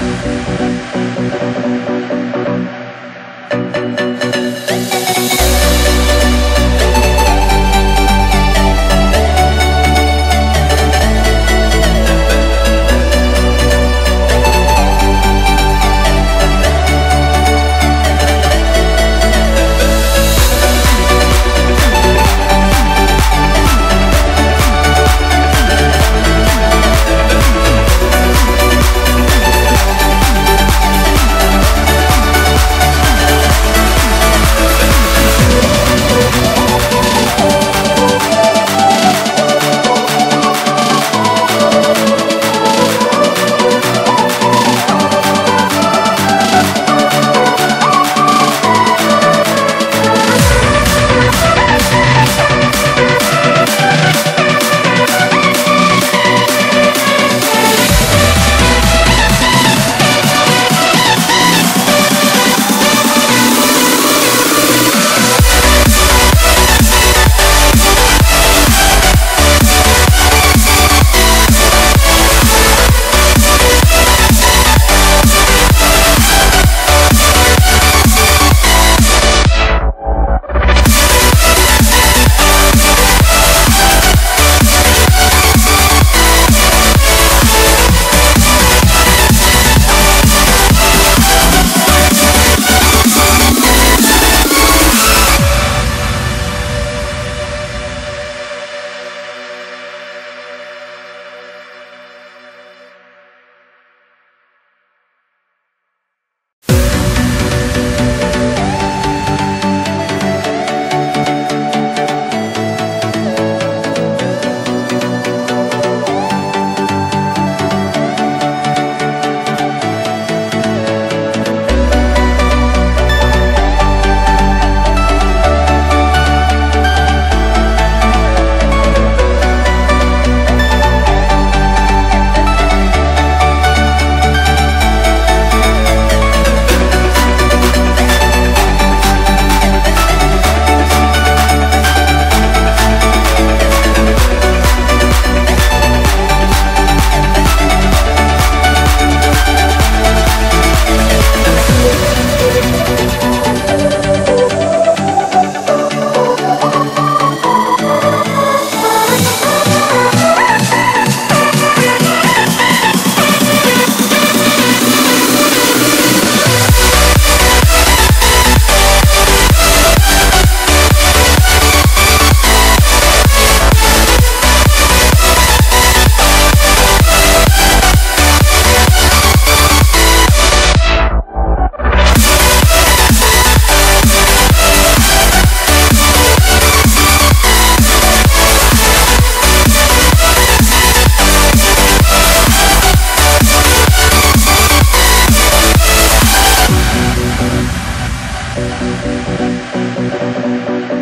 Música Thank you.